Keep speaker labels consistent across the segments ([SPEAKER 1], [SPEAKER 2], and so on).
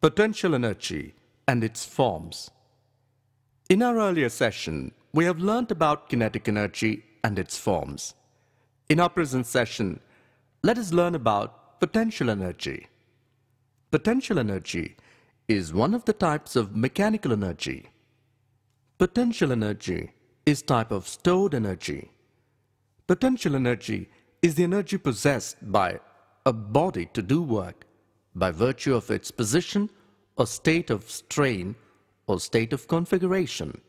[SPEAKER 1] Potential energy and its forms. In our earlier session, we have learnt about kinetic energy and its forms. In our present session, let us learn about potential energy. Potential energy is one of the types of mechanical energy. Potential energy is type of stored energy. Potential energy is the energy possessed by a body to do work by virtue of its position or state of strain or state of configuration.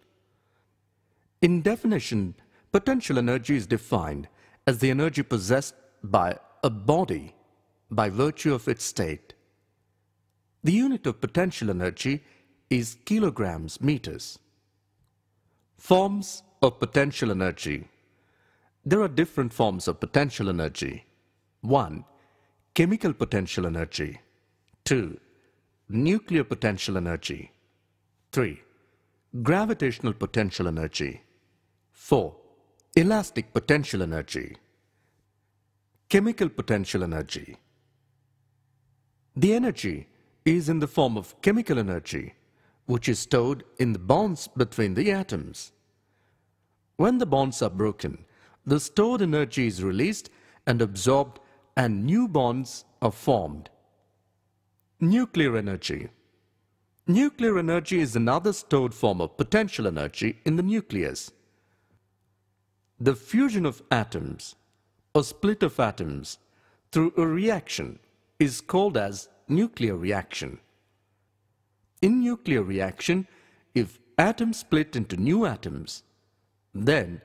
[SPEAKER 1] In definition, potential energy is defined as the energy possessed by a body by virtue of its state. The unit of potential energy is kilograms meters. Forms of potential energy. There are different forms of potential energy. 1. Chemical potential energy. 2. Nuclear potential energy. 3. Gravitational potential energy. 4. Elastic potential energy. Chemical potential energy. The energy is in the form of chemical energy, which is stored in the bonds between the atoms. When the bonds are broken, the stored energy is released and absorbed and new bonds are formed. Nuclear energy. Nuclear energy is another stored form of potential energy in the nucleus. The fusion of atoms or split of atoms through a reaction is called as nuclear reaction. In nuclear reaction, if atoms split into new atoms, then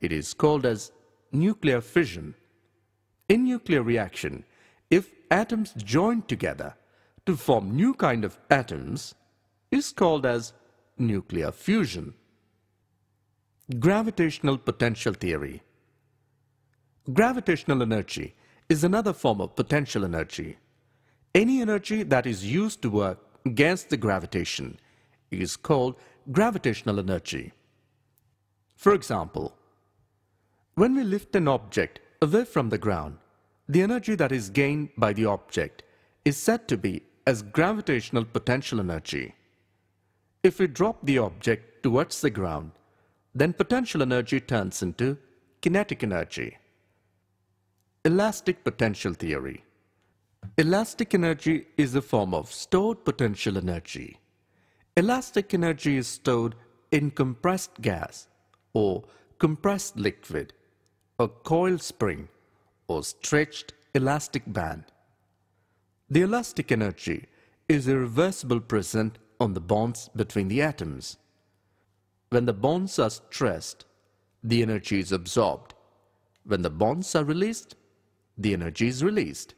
[SPEAKER 1] it is called as nuclear fission. In nuclear reaction, if atoms join together to form new kind of atoms, is called as nuclear fusion. Gravitational potential theory. Gravitational energy is another form of potential energy. Any energy that is used to work against the gravitation is called gravitational energy. For example, when we lift an object away from the ground, the energy that is gained by the object is said to be as gravitational potential energy. If we drop the object towards the ground, then potential energy turns into kinetic energy. Elastic potential theory. Elastic energy is a form of stored potential energy. Elastic energy is stored in compressed gas or compressed liquid, a coil spring or stretched elastic band. The elastic energy is irreversible present on the bonds between the atoms. When the bonds are stressed, the energy is absorbed. When the bonds are released, the energy is released.